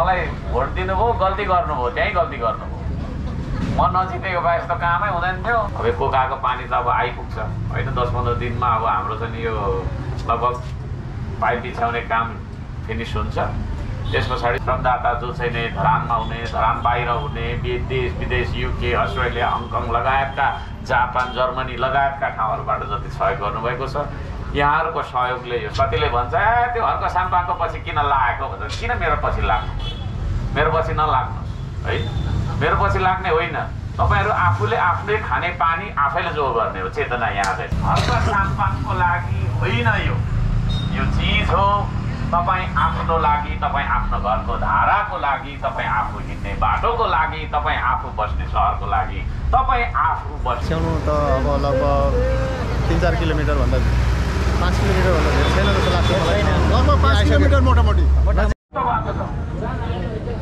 मलाई भोट दिनुभयो गल्ती गर्नुभयो त्यहीँ गल्ती गर्नुभयो। म नजितेको भए यस्तो कामै हुँदैन थियो। अब कोकाको पानी त अब आइपुग्छ। होइन दस पन्ध्र दिनमा अब हाम्रो चाहिँ यो लगभग पाइप बिछाउने काम फिनिस हुन्छ। त्यस पछाडि श्रमदाता जो चाहिँ धरानमा हुने धरान बाहिर हुने वि- देश विदेश युके अस्ट्रेलिया हङकङ लगायतका जापान जर्मनी लगायतका ठाउँहरूबाट जति सहयोग गर्नुभएको छ। यहाँहरूको सहयोगले यो कतिले भन्छ ए त्यो हर्क साम्पाको पछि किन लागेको भनेर किन मेरो पछि लाग्नु? मेरो पछि नलाग्नुहोस् है? मेरो पछि लाग्ने होइन। तपाईँहरू आफूले आफ्नै खाने पानी आफैले जो गर्ने हो चेतना यहाँ चाहिँ। हर्क साम्पाङको लागि होइन यो। यो चिज हो। तपाईँ आफ्नो लागि तपाईँ आफ्नो घरको धाराको लागि तपाईँ आफू हिँड्ने बाटोको लागि तपाईँ आफू बस्ने सहरको लागि तपाईँ आफू बस्ने। त अब लगभग तिन चार किलोमिटरभन्दा पाँच किलोमिटरभन्दा धेरै छैन जस्तो लाग्छ मलाई। लगभग पाँच किलोमिटर मोटामोटी।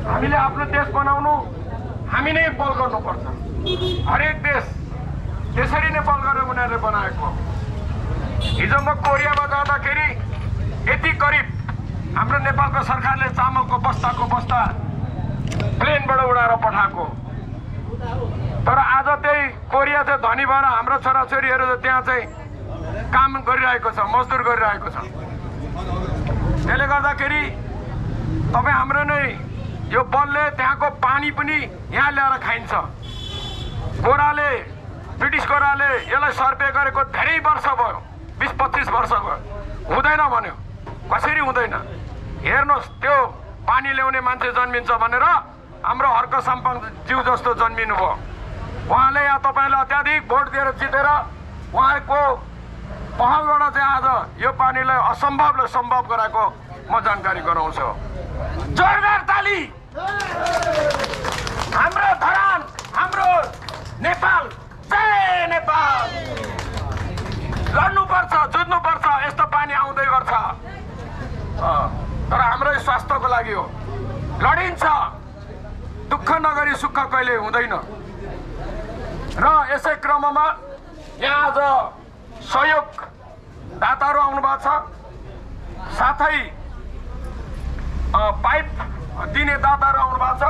हामीले आफ्नो देश बनाउनु हामी नै बल गर्नुपर्छ। हरेक देश त्यसरी नै बल गरेर उनीहरूले बनाएको। हिजो म कोरियामा जाँदाखेरि यति करिब हाम्रो नेपालको सरकारले चामलको बस्ताको बस्ता प्लेनबाट उडाएर पठाएको। तर आज त्यही कोरिया चाहिँ धनी भएर हाम्रो छोराछोरीहरू त्यहाँ चाहिँ काम गरिरहेको छ मजदुर गरिरहेको छ। त्यसले गर्दाखेरि तपाईँ हाम्रो नै यो बलले त्यहाँको पानी पनि यहाँ ल्याएर खाइन्छ। गोराले ब्रिटिस गोराले यसलाई सर्वे गरेको धेरै वर्ष भयो बिस पच्चिस वर्ष भयो। हुँदैन भन्यो। कसरी हुँदैन? हेर्नुहोस् त्यो पानी ल्याउने मान्छे जन्मिन्छ भनेर हाम्रो हर्क साम्पाङ जिउ जस्तो जन्मिनु भयो उहाँले यहाँ तपाईँलाई अत्याधिक भोट दिएर जितेर उहाँको पहलबाट चाहिँ आज यो पानीलाई असम्भवलाई सम्भव गराएको म जानकारी गराउँछु। जोरदार ताली हाम्रो धरान हाम्रो नेपाल नेपाल! लड्नुपर्छ जुझ्नुपर्छ यस्तो पानी आउँदै गर्छ। तर हाम्रै स्वास्थ्यको लागि हो। लडिन्छ। दुःख नगरी सुख कहिले हुँदैन। र यसै क्रममा यहाँ आज सहयोग दाताहरू आउनु भएको छ। साथै पाइप दिने दाताहरू आउनु भएको छ।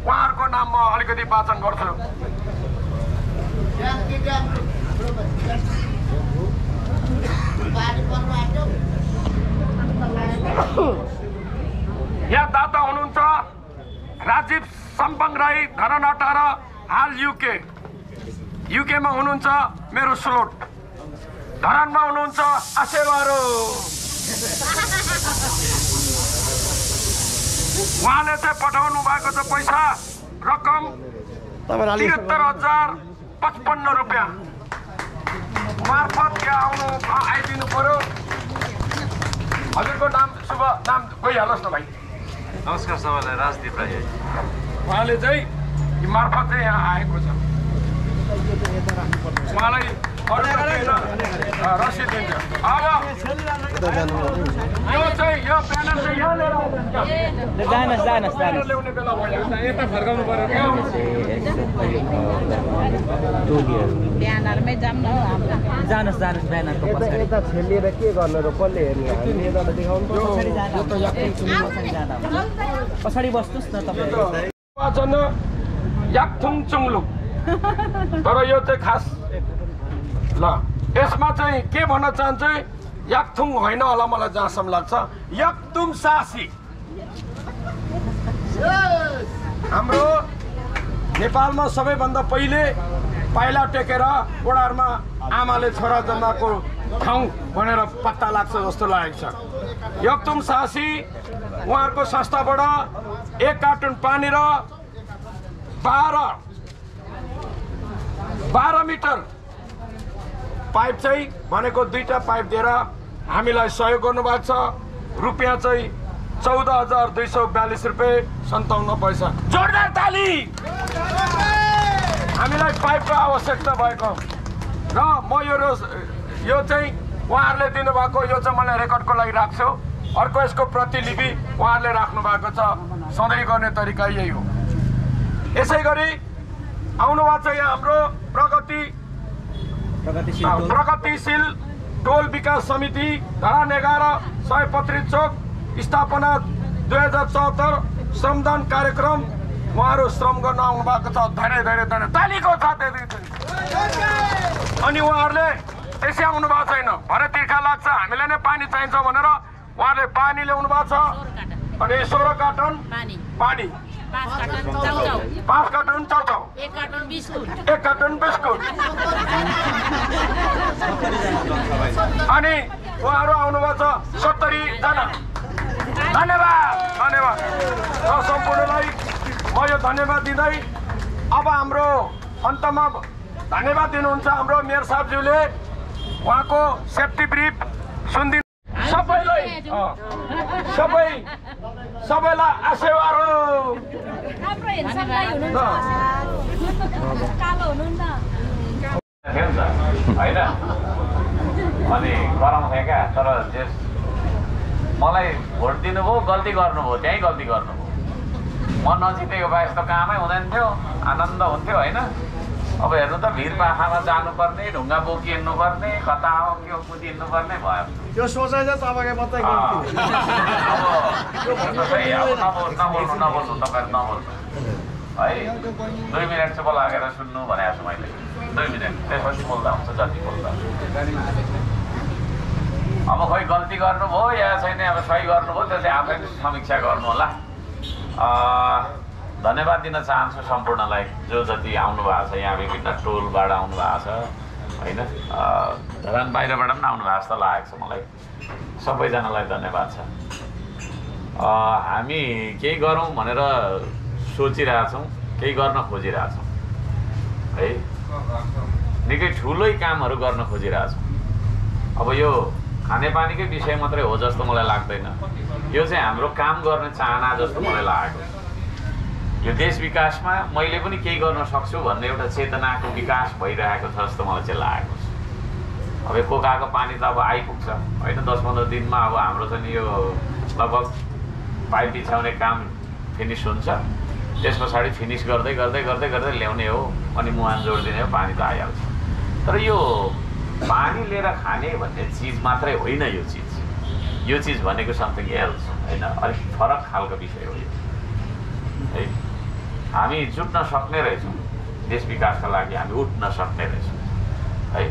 उहाँहरूको नाम म अलिकति वाचन गर्छु। यहाँ दाता हुनुहुन्छ राजीव सम्पङ राई धरन अठार हाल युके। युकेमा हुनुहुन्छ मेरो स्लोट धरानमा हुनुहुन्छ आसेवारो उहाँले चाहिँ पठाउनु भएको छ पैसा रकम त्रिहत्तर हजार पचपन्न रुपियाँ मार्फत यहाँ आउनु आइदिनु पर्यो हजुरको नाम शुभ नाम गइहाल्नुहोस् न भाइ नमस्कार सबैलाई राजदीप राई उहाँले चाहिँ मार्फत चाहिँ यहाँ आएको छ उहाँलाई रसिद दिन्छ अब यता जानु यो चाहिँ यो ब्यानर चाहिँ यहाँ लिएर आउनुहुन्छ। जानुहोस् जानुहोस् ब्यानर ल्याउने बेला भयो यता फर्काउनु जाऊँ न जानुहोस् जानुहोस् ब्यानरको यता पछाडि यता छेलिएर के गर्ने र कसले हेर्ने पछाडि बस्नुहोस् न वाचन याकथुङ चुङलुक तर यो चाहिँ खास ल यसमा चाहिँ के भन्न चाहन्छु याकथुङ होइन होला मलाई जहाँसम्म लाग्छ। याकथुङ सासी हाम्रो नेपालमा सबैभन्दा पहिले पाइला टेकेर ओडारमा आमाले छोरा जन्माएको ठाउँ भनेर पत्ता लाग्छ जस्तो लागेको छ। यक्तुम सासी उहाँहरूको संस्थाबाट एक कार्टुन पानी र बाह्र बाह्र मिटर पाइप चाहिँ भनेको दुईवटा पाइप दिएर हामीलाई सहयोग गर्नुभएको छ। रुपियाँ चाहिँ चौध हजार दुई सौ बयालिस रुपियाँ सन्ताउन्न पैसा। जोरदार ताली! हामीलाई पाइपको आवश्यकता भएको। र म यो रोज यो चाहिँ उहाँहरूले दिनुभएको यो चाहिँ मलाई रेकर्डको लागि राख्छु। अर्को यसको प्रतिलिपि उहाँहरूले राख्नु भएको छ। सधैँ गर्ने तरिका यही हो। यसै गरी आउनुभएको छ यहाँ हाम्रो प्रगति प्रगतिशील टोल। विकास समिति धरान एघार सयपत्री चोक स्थापना दुई हजार चौहत्तर श्रमदान कार्यक्रम। उहाँहरू श्रम गर्न आउनु भएको छ। धेरै धेरै धेरै तालीको छ। अनि उहाँहरूले त्यसै आउनु भएको छैन। भरे तिर्खा लाग्छ। हामीलाई नै पानी चाहिन्छ भनेर उहाँहरूले पानी ल्याउनु भएको छ। अनि सोह्र कार्टन पानी। पानी। पाँच कार्टन चाउचाउ एक कार्टन बिस्कुट एक कार्टन बिस्कुट अनि उहाँहरू आउनुभएको छ सत्तरीजना धन्यवाद धन्यवाद र सम्पूर्णलाई म यो धन्यवाद दिँदै अब हाम्रो अन्तमा धन्यवाद दिनुहुन्छ हाम्रो मेयर साहबज्यूले उहाँको सेफ्टी ब्रिफ सुनिदिनु सबैलाई सबै सबैलाई आशीर्वाद हो थियो नि त होइन? अनि कराउँथेँ क्या तर त्यस मलाई भोट दिनुभयो गल्ती गर्नुभयो त्यहीँ गल्ती गर्नुभयो। म नजितेको भए यस्तो कामै हुँदैन थियो आनन्द हुन्थ्यो होइन? अब हेर्नु त भिर पाखामा जानुपर्ने ढुङ्गा बोकी हिँड्नुपर्ने कता हो के हो कुदी हिँड्नुपर्ने भयो। त्यो सोचाइ चाहिँ तपाईँको मात्रै नबोल्नु नबोल्नु तपाईँहरू नबोल्नु। है दुई मिनट चाहिँ लागेर सुन्नु भनेको छु मैले। दुई मिनट त्यसपछि बोल्दा हुन्छ जति बोल्दा। अब खोइ गल्ती गर्नुभयो या छैन अब सही गर्नुभयो त्यो चाहिँ आफै समीक्षा गर्नु होला। धन्यवाद दिन चाहन्छु सम्पूर्णलाई। जो जति आउनु भएको छ यहाँ विभिन्न टोलबाट आउनु भएको छ होइन? धरान बाहिरबाट पनि आउनु भएको जस्तो लागेको छ मलाई। सबैजनालाई धन्यवाद छ। हामी केही गरौँ भनेर सोचिरहेछौँ केही गर्न खोजिरहेछौँ। है? निकै ठुलै कामहरू गर्न खोजिरहेछौँ। अब यो खानेपानीकै विषय मात्रै हो जस्तो मलाई लाग्दैन। यो चाहिँ हाम्रो काम गर्ने चाहना जस्तो मलाई लागेको यो देश विकासमा मैले पनि केही गर्न सक्छु भन्ने एउटा चेतनाको विकास भइरहेको छ जस्तो मलाई चाहिँ लागेको छ। अब यो कोकाको पानी त अब आइपुग्छ। होइन दस पन्ध्र दिनमा अब हाम्रो चाहिँ यो लगभग पाइप बिछाउने काम फिनिस हुन्छ। त्यस पछाडि फिनिस गर्दै गर्दै गर्दै गर्दै ल्याउने हो अनि मुहान जोडिदिने हो पानी त आइहाल्छ। तर यो पानी लिएर खाने भन्ने चिज मात्रै होइन यो चिज। यो चिज भनेको समथिङ एल्स होइन? अलिक फरक खालको विषय हो यो। है? हामी जुट्न सक्ने रहेछौँ। देश विकासका लागि हामी उठ्न सक्ने रहेछौँ। है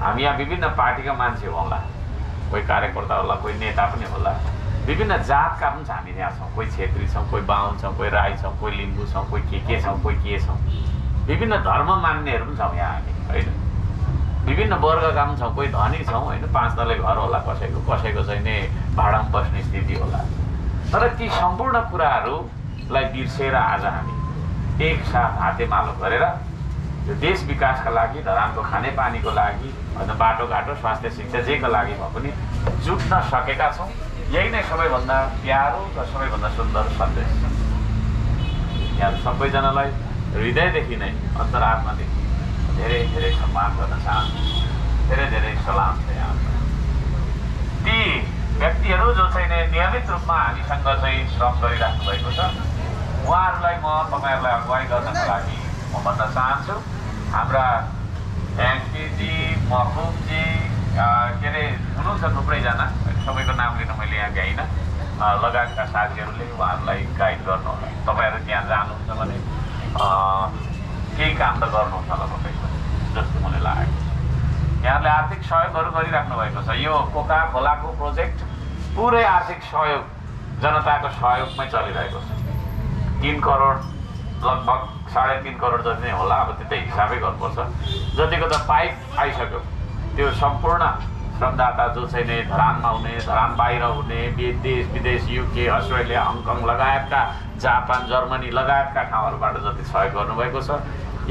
हामी यहाँ विभिन्न पार्टीका मान्छे होला कोही कार्यकर्ता होला कोही नेता पनि होला। विभिन्न जातका पनि हामी यहाँ छौँ। कोही छेत्री छौँ कोही बाहुन छौँ कोही राई छौँ कोही लिम्बू छौँ कोही के के छौँ कोही के छौँ। विभिन्न धर्म मान्नेहरू पनि छौँ यहाँ हामी होइन? विभिन्न वर्गका पनि छौँ। कोही धनी छौँ होइन? पाँच तले घर होला कसैको कसैको चाहिँ नि भाडामा बस्ने स्थिति होला। तर ती सम्पूर्ण कुराहरूलाई बिर्सेर आज हामी एकसाथ हातेमालो गरेर यो देश विकासका लागि धरानको खानेपानीको लागि होइन बाटोघाटो स्वास्थ्य शिक्षा जेको लागि भए पनि जुट्न सकेका छौँ। यही नै सबैभन्दा प्यारो र सबैभन्दा सुन्दर सन्देश छ। यहाँ सबैजनालाई हृदयदेखि नै अन्तरात्मादेखि धेरै धेरै सम्मान गर्न चाहन्छु। धेरै धेरै सलाम छ यहाँ। ती व्यक्तिहरू जो चाहिँ नियमित रूपमा हामीसँग चाहिँ श्रम गरिराख्नु भएको छ उहाँहरूलाई म तपाईँहरूलाई अगुवाई गर्नको लागि म भन्न चाहन्छु हाम्रा एमपीजी महकुमजी के अरे हुनुहुन्छ थुप्रैजना सबैको नाम लिन मैले यहाँ अ, लगायतका साथीहरूले उहाँहरूलाई गाइड गर्नु होला तपाईँहरू त्यहाँ जानुहुन्छ भने केही काम त गर्नुहुन्छ होला तपाईँको जस्तो मलाई लागेको छ यहाँले आर्थिक सहयोगहरू गरिराख्नु भएको छ यो कोका खोलाको प्रोजेक्ट पुरै आर्थिक सहयोग जनताको सहयोगमै चलिरहेको छ तिन करोड लगभग साढे तिन करोड जति नै होला अब त्यतै हिसाबै गर्नुपर्छ जतिको त पाइप आइसक्यो त्यो सम्पूर्ण श्रमदाता जो चाहिँ धरानमा हुने धरान बाहिर हुने देश विदेश युके अस्ट्रेलिया हङकङ लगायतका जापान जर्मनी लगायतका ठाउँहरूबाट जति सहयोग गर्नुभएको छ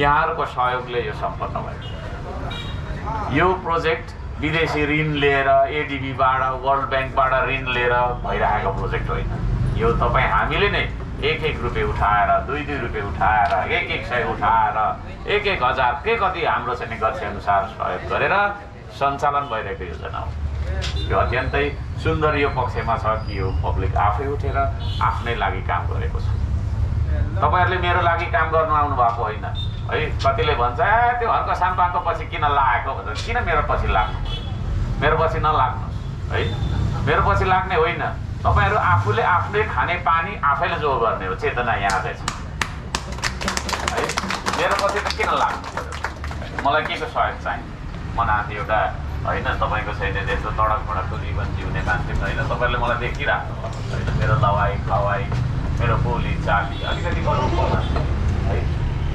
यहाँहरूको सहयोगले यो सम्पन्न छ। यो प्रोजेक्ट विदेशी ऋण लिएर एडिबीबाट वर्ल्ड ब्याङ्कबाट ऋण लिएर भइरहेको प्रोजेक्ट होइन यो तपाईँ हामीले नै एक एक रुपियाँ उठाएर दुई दुई रुपियाँ उठाएर एक एक सय उठाएर एक एक हजार के कति हाम्रो चाहिँ गच्छे अनुसार सहयोग गरेर सञ्चालन भइरहेको योजना हो। यो अत्यन्तै सुन्दर यो पक्षमा छ कि यो पब्लिक आफै उठेर आफ्नै लागि काम गरेको छ। तपाईँहरूले मेरो लागि काम गर्नु आउनु भएको होइन। है कतिले भन्छ त्यो हर्क साम्पाको पछि किन लागेको? भनेर किन मेरो पछि लाग्नु? मेरो पछि नलाग्नुहोस्। है मेरो पछि लाग्ने होइन। तपाईँहरू आफूले आफूले खाने पानी आफैले जो गर्ने हो चेतना यहाँ चाहिँ छ। है? मेरो पछि त किन लाग्नु पर्यो मलाई के को सहयोग चाहिन्छ? म नाति एउटा होइन तपाईँको छैन त्यस्तो तडक भडकको जीवन जिउने मान्छे होइन। तपाईँले मलाई देखिराख्नु होइन। मेरो दवाई खवाई मेरो बोली चाली अलिकति मान्छे है?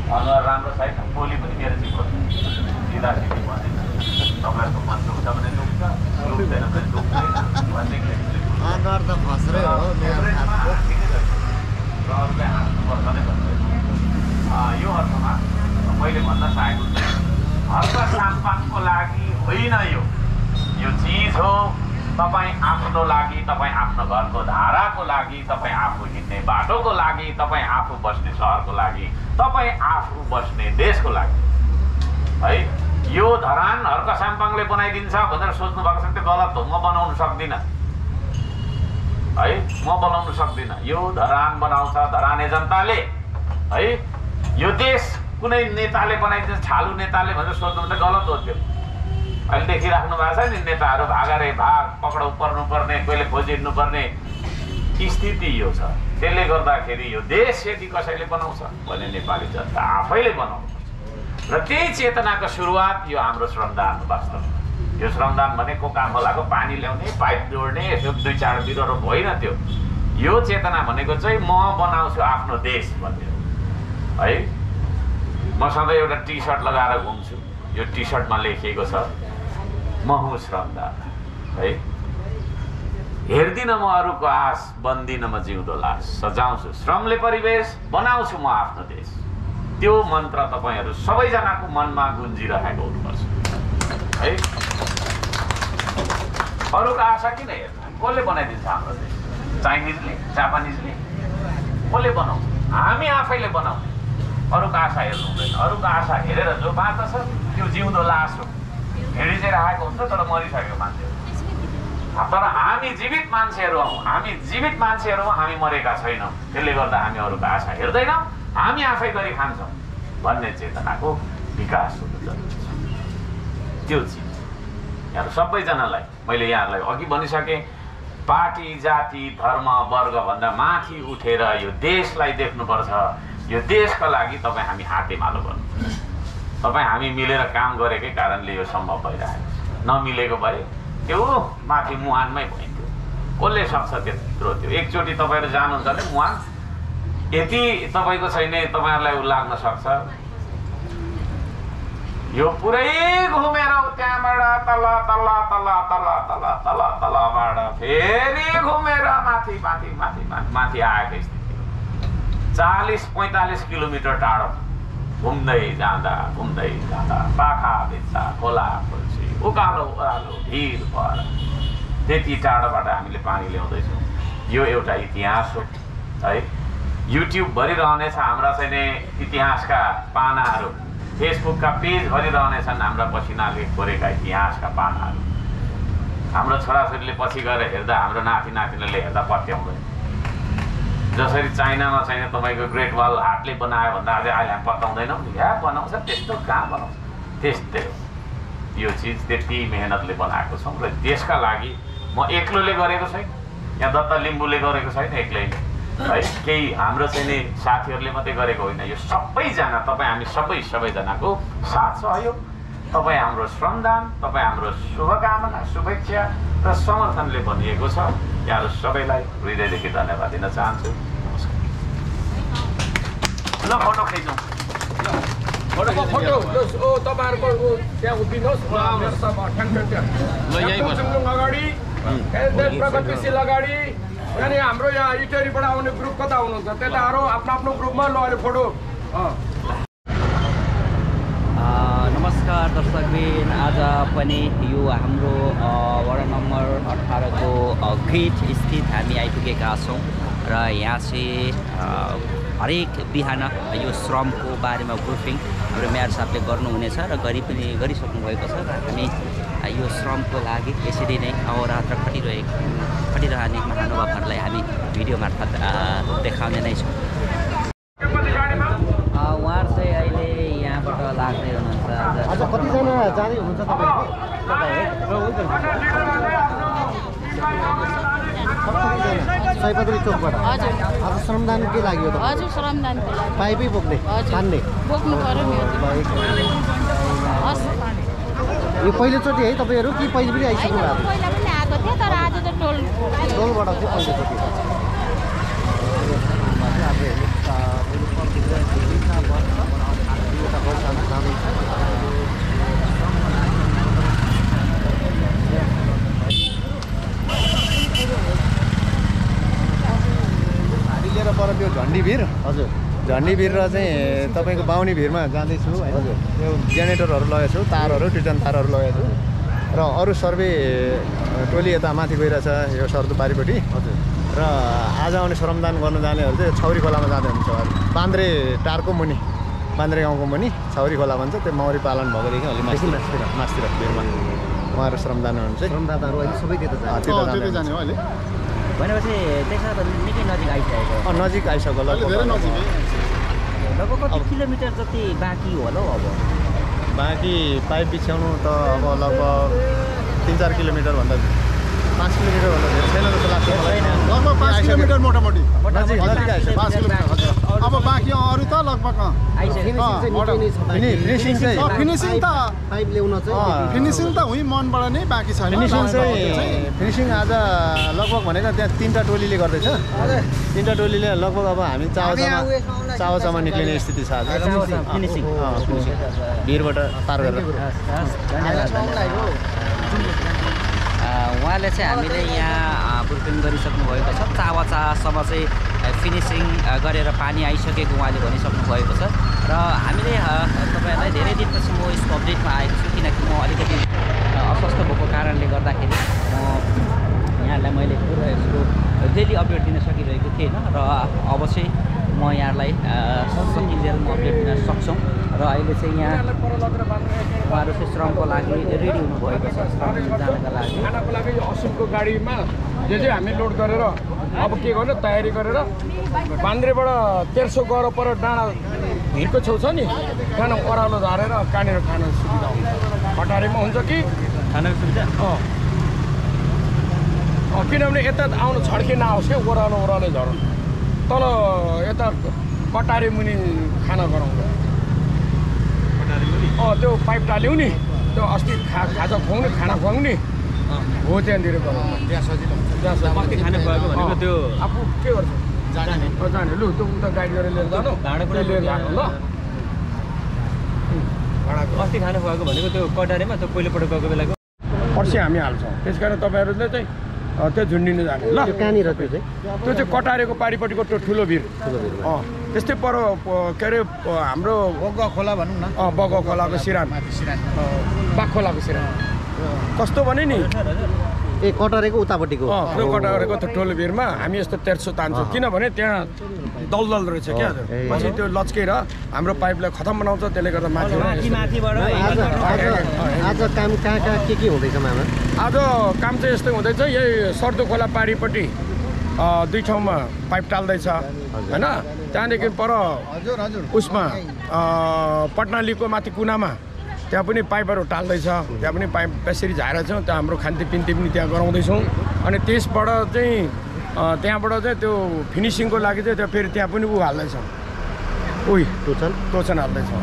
अनुहार राम्रो छैन बोली पनि मेरो जिम्मो सिधा सिधी भने तपाईँहरूको मन दुख्छ भने दुख्छ दुख्दैन भने दुख्दैन। भन्ने अनुहार त खस्रै हो मेरो यो अर्थमा मैले भन्न चाहेको चाहिँ हर्क साम्पाङको लागि होइन यो यो चिज हो तपाईँ आफ्नो लागि तपाईँ आफ्नो घरको धाराको लागि तपाईँ आफू हिँड्ने बाटोको लागि तपाईँ आफू बस्ने सहरको लागि तपाईँ आफू बस्ने देशको लागि है यो धरान हर्क साम्पाङले बनाइदिन्छ भनेर सोच्नु भएको छ त्यो गलत हो म बनाउनु सक्दिनँ है? म बनाउनु सक्दिनँ। यो धरान बनाउँछ धराने जनताले है? यो देश कुनै नेताले बनाइदिन्छ छालु नेताले भनेर सोच्नु त गलत हो त्यो। अहिले देखिराख्नु भएको छ नि नेताहरू भागारे भाग पक्राउ पर्नुपर्ने कहिले खोजिनु पर्ने स्थिति यो छ। त्यसले गर्दाखेरि यो देश यदि कसैले बनाउँछ भने नेपाली जनता आफैले बनाउनुपर्छ। र त्यही चेतनाको सुरुवात यो हाम्रो श्रमदान हो यो श्रमदान भनेको काम खोलाको पानी ल्याउने पाइप जोड्ने यसो दुई चार बिरुवा होइन त्यो यो चेतना भनेको चाहिँ म बनाउँछु आफ्नो देश भन्ने हो? है म सधैँ एउटा टी सर्ट लगाएर घुम्छु। यो टी सर्टमा लेखिएको छ म हुँ श्रमदान है? हेर्दिनँ म अरूको आश बन्दिनँ म जिउँदो लास। सजाउँछु। श्रमले परिवेश बनाउँछु म आफ्नो देश। त्यो मन्त्र तपाईँहरू सबैजनाको मनमा गुन्जिरहेको हुनुपर्छ। है? अरूको आशा किन हेर्नु? कसले बनाइदिन्छ हाम्रो देश चाइनिजले जापानिजले? कसले बनाउँछ हामी आफैले बनाउने। अरूको आशा हेर्नु हुँदैन। अरूको आशा हेरेर जो बाँच्दछ त्यो जिउँदो लास हो। हिँडी चाहिँ राखेको हुन्छ तर मरिसकेको मान्छे तर हामी जीवित मान्छेहरू हौँ। हामी जीवित मान्छेहरू हौँ हामी मरेका छैनौँ। त्यसले गर्दा हामी अरूको आशा हेर्दैनौँ। हामी आफै गरी खान्छौँ। भन्ने चेतनाको विकास हुनु जरुरी छ। त्यो चिज। यहाँहरू सबैजनालाई मैले यहाँहरूलाई अघि भनिसकेँ पार्टी जाति धर्म वर्गभन्दा माथि उठेर यो देशलाई देख्नुपर्छ। यो देशका लागि तपाईँ हामी हातेमालो गर्नुपर्छ तपाईँ हामी मिलेर काम गरेकै कारणले यो सम्भव भइरहेको छ। नमिलेको भए त्यो माथि मुहानमै भइन्थ्यो। कसले सक्छ त्यत्रो त्यो? एकचोटि तपाईँहरू जानुहुन्छ भने मुहान। यति तपाईँको छैन तपाईँहरूलाई उ लाग्न सक्छ। यो पुरै घुमेर त्यहाँबाट तल तल तल तल तल तल तलबाट फेरि घुमेर माथि माथि माथि माथि आएको स्थिति चालिस पैँतालिस किलोमिटर टाढो। घुम्दै जाँदा घुम्दै जाँदा पाखा भित्ता खोला खोल्सी उकालो ओह्रालो भिर पर त्यति टाढोबाट हामीले पानी ल्याउँदैछौँ। यो एउटा इतिहास हो है। युट्युबभरि रहनेछ हाम्रा चाहिँ इतिहासका पानाहरू। फेसबुकका पेजभरि रहनेछन् हाम्रा पसिनाले कोरेका इतिहासका पानाहरू। हाम्रो छोराछोरीले पछि गएर हेर्दा हाम्रो नाति नातिनीले हेर्दा पत्याउँदैन जसरी चाइनामा चाहिँ तपाईँको ग्रेट वाल हाटले बनायो भन्दा अझै अहिले हामी पत्ताउँदैनौँ या बनाउँछ त्यस्तो कहाँ बनाउँछ? त्यस्तै हो। यो चिज त्यति मेहनतले बनाएको छौँ र देशका लागि म एक्लोले गरेको छैन। यहाँ दत्त लिम्बूले गरेको छैन एक्लैले। है। केही हाम्रो चाहिँ नि साथीहरूले मात्रै गरेको होइन। यो सबैजना तपाईँ हामी सबै सबैजनाको साथ सहयोग तपाईँ हाम्रो श्रमदान तपाईँ हाम्रो शुभकामना शुभेच्छा र समर्थनले भनिएको छ। यहाँहरू सबैलाई हृदयदेखि धन्यवाद दिन चाहन्छु। नमस्कार। ल फोटो खिचौँ फोटो ओ तपाईँहरूको त्यहाँ उभिनुहोस्। अगाडि देश प्रगतिशील अगाडि अनि हाम्रो यहाँ इटरीबाट आउने ग्रुप कता हुनुहुन्छ? आफ्नो आफ्नो ग्रुपमा ल फोटो नमस्कार दर्शकबिन आज पनि यो हाम्रो वडा नम्बर अठारको अ, ग्रिट स्थित हामी आइपुगेका छौँ र यहाँ चाहिँ हरेक बिहान यो श्रमको बारेमा ब्रिफिङ हाम्रो मेयर साहबले गर्नुहुनेछ र गरि पनि गरिसक्नु भएको छ हामी यो श्रमको लागि यसरी नै अहोरात्र खटिरहेको खटिरहने महानुभावहरूलाई हामी भिडियो मार्फत देखाउने नै छौँ अ, उहाँहरू चाहिँ अहिले यहाँबाट लाग्दै हुनुहुन्छ आज कतिजना जाँदै हुनुहुन्छ सयपत्री चोकबाट हजुर आज श्रमदान के लाग्यो त हजुर श्रमदानको लागि पाइपै बोक्ने बोक्नु पऱ्यो यो पहिलोचोटि है तपाईँहरू कि पहिले पनि आइसक्नु भएको पहिला पनि आएको थियो तर आज त टोल टोलबाट चाहिँ पहिलोचोटि। लिएर पर त्यो झन्डी भिर। हजुर। झन्डी भिर र चाहिँ तपाईँको बाहुनी भिरमा जाँदैछु होइन यो जेनेरेटरहरू लगाएको छु तारहरू टिटन तारहरू लगाएको छु र अरू सर्वे टोली यता माथि गइरहेछ यो सरदुबारीपट्टि हजुर। र आज आउने श्रमदान गर्नु जानेहरू चाहिँ छौरी खोलामा जाँदै हुन्छ बान्द्रे टारको मुनि बान्द्रे गाउँको मुनि छौरी खोला भन्छ त्यो मौरी पालन भएकोदेखि अलि मास्तिर मास्तिर भिरमा। उहाँहरू श्रमदान हुनुहुन्छ। श्रमदाताहरू अहिले सबै त्यता जाने। हो अहिले। भनेपछि त्यसमा त निकै नजिक आइसकेको। अँ, नजिक आइसक्यो लगभग कति किलोमिटर जति बाँकी होला हौ अब? बाँकी पाइप बिछ्याउनु त अब लगभग तिन चार किलोमिटरभन्दा पाँच किलोमिटरभन्दा धेरै छैन जस्तो लाग्छ। लगभग पाँच। किलोमिटर मोटामोटी पाँच किलोमिटर अब बाँकी अरू त लगभग फिनिसिङ फिनिसिङ त फिनिसिङ त उहीँ मनबाट नै बाँकी छैन फिनिसिङ चाहिँ फिनिसिङ आज लगभग भनेको त्यहाँ तिनवटा टोलीले गर्दैछ तिनवटा टोलीले लगभग अब हामी चावचामा चावचामा निक्लिने स्थिति छ आज बिरबाट पार गरेर हस्, धन्यवाद धन्यवाद आ, उहाँले चाहिँ हामीले यहाँ बुकिङ गरिसक्नु भएको छ। चावाचासम्म चाहिँ आ, फिनिसिङ गरेर पानी आइसकेको उहाँले भनिसक्नु भएको छ। र हामीले तपाईँहरूलाई धेरै दिनपछि म यसको अपडेटमा आएको छु किनकि म अलिकति अस्वस्थ भएको कारणले गर्दाखेरि यहाँहरूलाई मैले पुरा यसको डेली अपडेट दिन सकिरहेको थिएन। र अब चाहिँ म यहाँहरूलाई आ, सकिन्जेल म अपडेट दिन सक्छौँ। र अहिले चाहिँ यहाँ उहाँहरू चाहिँ श्रमको लागि रेडी हुनुभएको छ श्रम जानका लागि। खानाको लागि यो असिमको गाडीमा जे चाहिँ हामी लोड गरेर अब के गर्नु तयारी गरेर बान्द्रेबाट तेर्सो गएर पर डाँडा भिरको छेउ छ नि त्यहाँ ओह्रालो झारेर कहाँनिर खान सुविधा हुन्छ? कटारीमा हुन्छ कि? खानाको सुविधा? अँ। अँ, किनभने यता आउनु छड्के नआओस् क्या ओह्रालो ओह्रालो झरौँ तल यता कटारी मुनि खाना गराउँछ अँ त्यो पाइप टाल्यौँ नि। त्यो अस्ति खा खाजा खुवाउने खाना खुवाउने। हो त्यहाँनिर त्यो- आफू के गर्छ? जाने। जाने। लु त्यो उता गाइड गरेर लिएर जानु। भाँडाकुँडा लिएर जानु ल। भाँडाको अस्ति खाना खुवाएको भनेको त्यो कटारीमा त्यो पहिलोपल्ट गएको बेलाको। पर्सि हामी हाल्छौँ। त्यस कारण तपाईँहरूले चाहिँ त्यो झुन्डिनु जाने। ल। त्यो कहाँनिर त्यो चाहिँ? त्यो चाहिँ कटारेको पारिपट्टिको त्यो ठुलो भिर। अँ त्यस्तै पर के अरे हाम्रो बग्गा खोला भनौँ न। अँ बग खोलाको सिरान। बाघ खोलाको सिरान। कस्तो भने नि? ए कटरेको उतापट्टिको। त्यो कटारेको त्यो ठुलो भिरमा हामी यस्तो तेर्सो तान्छौँ। किनभने त्यहाँ दलदल रहेछ क्या। पछि त्यो लच्केर हाम्रो पाइपलाई खतम बनाउँछ त्यसले गर्दा माथि आज आज आज काम कहाँ कहाँ के के हुँदैछ मामा? आज काम चाहिँ यस्तै हुँदैछ। यही सर्दो खोला पारिपट्टि दुई ठाउँमा पाइप टाल्दैछ। होइन? त्यहाँदेखि पर हजुर हजुर। उसमा पटनालीको माथि कुनामा त्यहाँ पनि पाइपहरू टाल्दैछ। त्यहाँ पनि पाइप त्यसरी झारेर छौँ त्यहाँ हाम्रो खान्ती पिन्ती पनि त्यहाँ गराउँदैछौँ। अनि त्यसबाट चाहिँ त्यहाँबाट चाहिँ त्यो फिनिसिङको लागि चाहिँ त्यहाँ फेरि त्यहाँ पनि ऊ हाल्दैछौँ। उही टुचन? टोचन हाल्दैछौँ।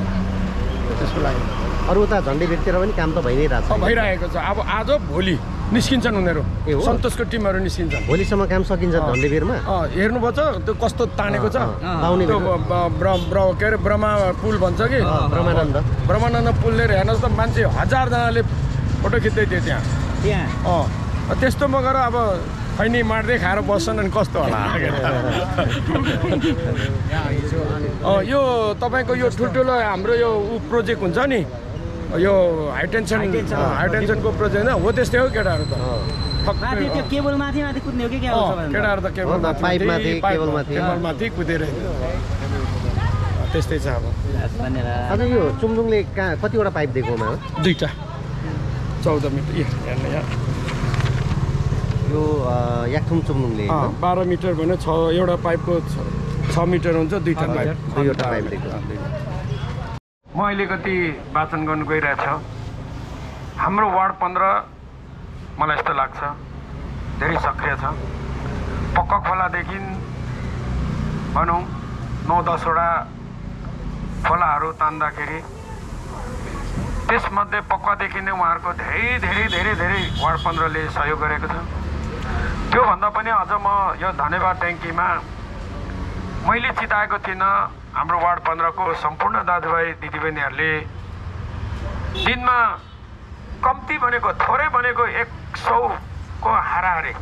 त्यसको लागि। अरू उता झन्डी पनि काम त भइ नै रहेछ अब भइरहेको छ। अब आज भोलि निस्किन्छन् उनीहरू? सन्तोषको टिमहरू निस्किन्छन्। भोलिसम्म काम सकिन्छ अँ। झन्डी भिरमा अँ हेर्नुभएको छ त्यो कस्तो तानेको छ के अरे ब्रह्मा पुल भन्छ कि? ब्रह्मानन्द। ब्रह्मानन्द पुल लिएर हेर्नुहोस् त मान्छे हजारजनाले फोटो खिच्दै थियो त्यहाँ। त्यहाँ? अँ त्यस्तोमा गएर अब खैनी मार्दै खाएर बस्छन् अनि कस्तो होला? अँ यो तपाईँको यो ठुल्ठुलो हाम्रो यो ऊ प्रोजेक्ट हुन्छ नि यो हाई टेन्सन हाई टेन्सनको प्रोजेक्ट होइन हो त्यस्तै हो केटाहरू त। माथि त्यो केबल माथि माथि कुद्ने हो कि हो सबैभन्दा? केटाहरू त केबल माथि पाइप माथि, पाइप- केबल माथि। केबल माथि कुदेर त्यस्तै छ अब। धन्यवाद आज यो चुम्दुङले कहाँ कतिवटा पाइप दिएको मामा दुईवटा। चौध मिटर। ए हेर्नु यहाँ। यो चुम्दुङले अँ, बाह्र मिटर भने छ एउटा पाइपको छ- छ मिटर हुन्छ दुईवटा पाइप। दुईवटा पाइप दिएको। म अहिले कति वाचन गर्नु गइरहेछ हाम्रो वार्ड पन्ध्र मलाई यस्तो लाग्छ। धेरै सक्रिय छ। पक्का खोलादेखि भनौँ नौ दसवटा खोलाहरू तान्दाखेरि त्यसमध्ये पक्कादेखि नै उहाँहरूको धेरै धेरै धेरै धेरै वार्ड पन्ध्रले सहयोग गरेको छ। त्योभन्दा पनि अझ म यो धन्यवाद ट्याङ्कीमा मैले चिताएको थिइनँ। हाम्रो वार्ड पन्ध्रको सम्पूर्ण दाजुभाइ दिदीबहिनीहरूले दिनमा कम्ती भनेको थोरै भनेको एक सौको हाराहारी।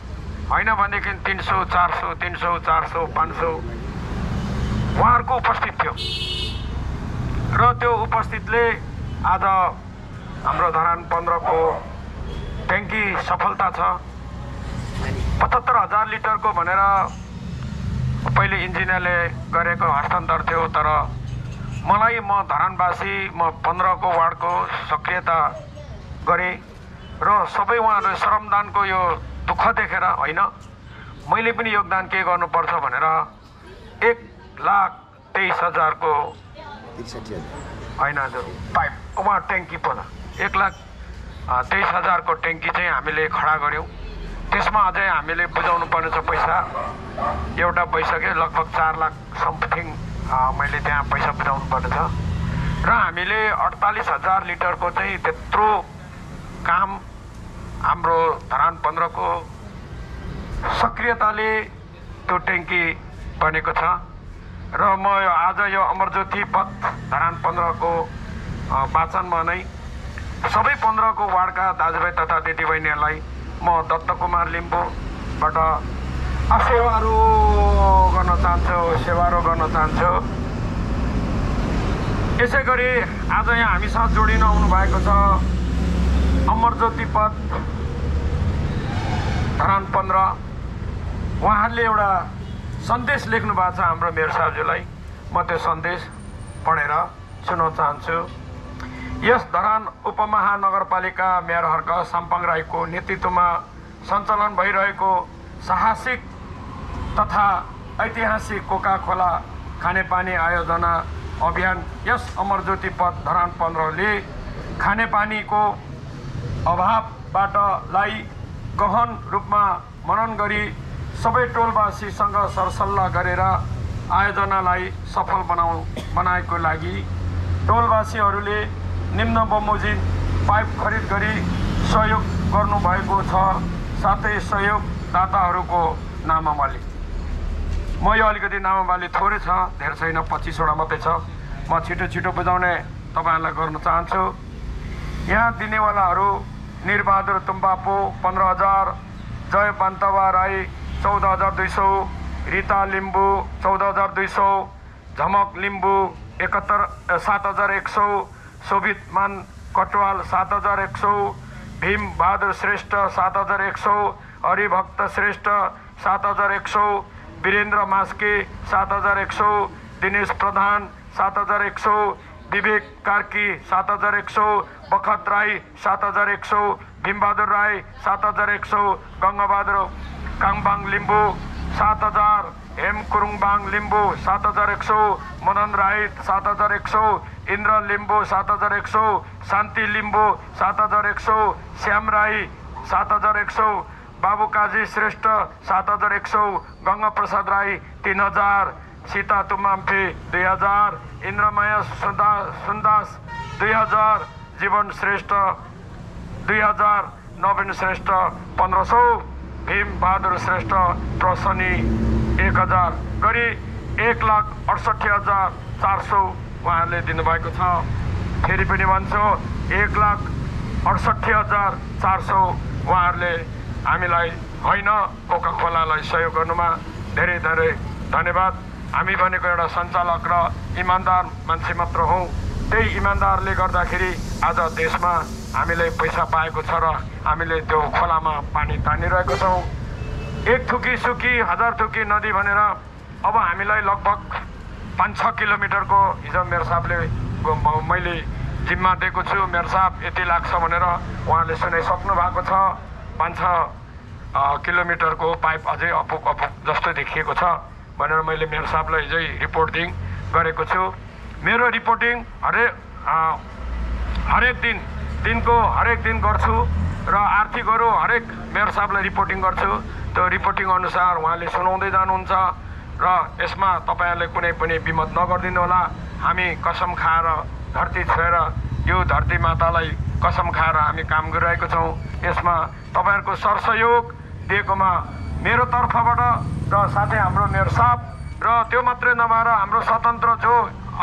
होइन भनेदेखि तिन सौ चार सौ तिन सौ चार सौ पाँच सौ। उहाँहरूको उपस्थित थियो। र त्यो उपस्थितले आज हाम्रो धरान पन्ध्रको ट्याङ्की सफलता छ। पचहत्तर हजार लिटरको भनेर पहिले इन्जिनियरले गरेको हस्तान्तर थियो तर मलाई म धरानवासी म पन्ध्रको वार्डको सक्रियता गरेँ र सबै उहाँहरू श्रमदानको यो दुःख देखेर होइन मैले पनि योगदान के गर्नुपर्छ भनेर एक लाख तेइस हजारको होइन हजुर पाइप उहाँ ट्याङ्की पो एक लाख तेइस हजारको ट्याङ्की चाहिँ हामीले खडा गऱ्यौँ। त्यसमा अझै हामीले बुझाउनु पर्ने छ पैसा। एउटा भइसक्यो लगभग चार लाख समथिङ मैले त्यहाँ पैसा बुझाउनु पर्ने छ। र हामीले अडतालिस हजार लिटरको चाहिँ त्यत्रो काम हाम्रो धरान पन्ध्रको सक्रियताले त्यो ट्याङ्की बनेको छ। र म आज यो अमरज्योति पथ धरान पन्ध्रको वाचनमा नै सबै पन्ध्रको वार्डका दाजुभाइ तथा दिदीबहिनीहरूलाई म दत्त कुमार लिम्बूबाट सेवाहरू गर्न चाहन्छु सेवाहरू गर्न चाहन्छु। यसै गरी आज यहाँ हामीसँग जोडिन आउनु भएको छ अमरज्योति पथ धरान पन्ध्र। उहाँहरूले एउटा सन्देश लेख्नु भएको छ हाम्रो मेयर साहबज्यूलाई म त्यो सन्देश पढेर सुनाउन चाहन्छु। यस धरान उपमहानगरपालिका मेयर हर्क साम्पाङ राईको नेतृत्वमा सञ्चालन भइरहेको साहसिक तथा ऐतिहासिक कोका खोला खानेपानी आयोजना अभियान यस अमरज्योति पथ धरान पन्ध्रले खानेपानीको अभावबाटलाई गहन रूपमा मनन गरी सबै टोलवासीसँग सरसल्लाह गरेर आयोजनालाई सफल बनाउ बनाएको लागि टोलवासीहरूले निम्न बमोजिम पाइप खरिद गरी सहयोग गर्नुभएको छ। साथै सहयोगदाताहरूको नामावली म यो अलिकति नामावली थोरै छ धेरै छैन पच्चिसवटा मात्रै छ। म छिटो छिटो बुझाउने तपाईँहरूलाई गर्न चाहन्छु। यहाँ दिनेवालाहरू निरबहादुर तुम्बापो पन्ध्र हजार जय बान्तवा राई चौध हजार दुई सौ रिता लिम्बू चौध हजार दुई सौ झमक लिम्बू एकहत्तर सात हजार एक सौ शोभित मान कटवाल सात हजार एक सौ भीम बहादुर श्रेष्ठ सात हजार एक सौ हरिभक्त श्रेष्ठ सात हजार एक सौ वीरेन्द्र मास्के सात हजार एक सौ दिनेश प्रधान सात हजार एक सौ विवेक कार्की सात हजार एक सौ बखत राई सात हजार एक सौ भीमबहादुर राई सात हजार एक सौ गङ्गाबहादुर काङबाङ लिम्बू सात हजार हेम कुरुङबाङ लिम्बू सात हजार एक सौ मदन राई सात हजार एक सौ इन्द्र लिम्बू सात हजार एक सौ शान्ति लिम्बू सात हजार एक सौ श्याम राई सात हजार एक सौ बाबु काजी श्रेष्ठ सात हजार एक सौ गङ्गा प्रसाद राई तिन हजार सीता तुम्माम्फे दुई हजार इन्द्रमय सुन्दा सुन्दास दुई हजार जीवन श्रेष्ठ दुई हजार नवीन श्रेष्ठ पन्ध्र सौ भीम बहादुर श्रेष्ठ प्रसनी एक हजार गरी एक लाख अडसट्ठी हजार चार सौ उहाँहरूले दिनुभएको छ। फेरि पनि भन्छु एक लाख अडसट्ठी हजार चार सौ उहाँहरूले हामीलाई होइन कोका खोलालाई सहयोग गर्नुमा धेरै धेरै धन्यवाद। हामी भनेको एउटा सञ्चालक र इमान्दार मान्छे मात्र हौँ। त्यही इमान्दारले गर्दाखेरि आज देशमा हामीले पैसा पाएको छ र हामीले त्यो खोलामा पानी तानिरहेको छौँ। एक थुकी सुकी हजार थुकी नदी भनेर अब हामीलाई लगभग पाँच छ किलोमिटरको हिजो मेरो साहबले मैले जिम्मा दिएको छु। मेरो साहब यति लाग्छ भनेर उहाँले सुनाइसक्नु भएको छ। पाँच छ किलोमिटरको पाइप अझै अपुक अपुक जस्तो देखिएको छ भनेर मैले मेरो साहबलाई हिजै रिपोर्टिङ गरेको छु। मेरो रिपोर्टिङ हरेक हरेक दिन दिनको हरेक दिन गर्छु र आर्थिकहरू हरेक मेयर साहबलाई रिपोर्टिङ गर्छु। त्यो रिपोर्टिङ अनुसार उहाँले सुनाउँदै जानुहुन्छ र यसमा तपाईँहरूले कुनै पनि विमत नगरिदिनु होला। हामी कसम खाएर धरती छोएर यो धरती मातालाई कसम खाएर हामी काम गरिरहेको छौँ। यसमा तपाईँहरूको सरसहयोग दिएकोमा मेरो तर्फबाट र साथै हाम्रो मेयर साहब र त्यो मात्रै नभएर हाम्रो स्वतन्त्र जो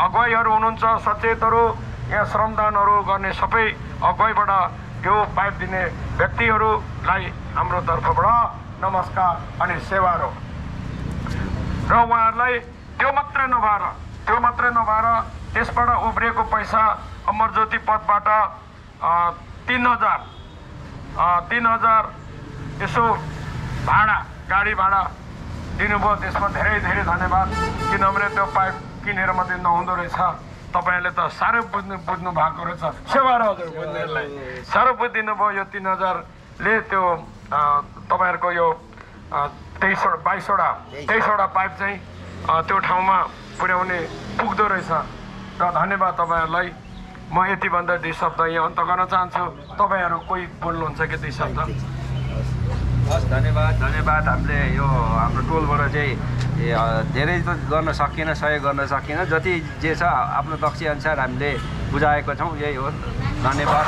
अगुवाईहरू हुनुहुन्छ सचेतहरू यहाँ श्रमदानहरू गर्ने सबै अगुवाईबाट त्यो पाइप दिने व्यक्तिहरूलाई हाम्रो तर्फबाट नमस्कार अनि सेवारो र। उहाँहरूलाई त्यो मात्रै नभएर त्यो मात्रै नभएर त्यसबाट उब्रिएको पैसा अमरज्योति पदबाट तिन हजार तिन हजार यसो भाडा गाडी भाडा दिनुभयो। त्यसमा धेरै धेरै धन्यवाद। किनभने त्यो पाइप किनेर मात्रै नहुँदो रहेछ। तपाईँहरूले त साह्रै बुझ्नु बुझ्नु भएको रहेछ। सेवा र हजुर बुझ्नेहरूलाई। साह्रो बुझिदिनु भयो यो तिन हजारले। त्यो तपाईँहरूको यो तेइसवटा बाइसवटा तेइसवटा पाइप चाहिँ त्यो ठाउँमा पुर्याउने पुग्दो रहेछ। र धन्यवाद तपाईँहरूलाई। म यति भन्दा दुई शब्द यहाँ अन्त गर्न चाहन्छु। तपाईँहरू कोही बोल्नुहुन्छ कि दुई शब्द? हस् धन्यवाद धन्यवाद। हामीले यो हाम्रो टोलबाट चाहिँ धेरै त गर्न सकिएन सहयोग गर्न सकिएन। जति जे छ आफ्नो दक्षी अनुसार हामीले बुझाएको छौँ यही हो। धन्यवाद।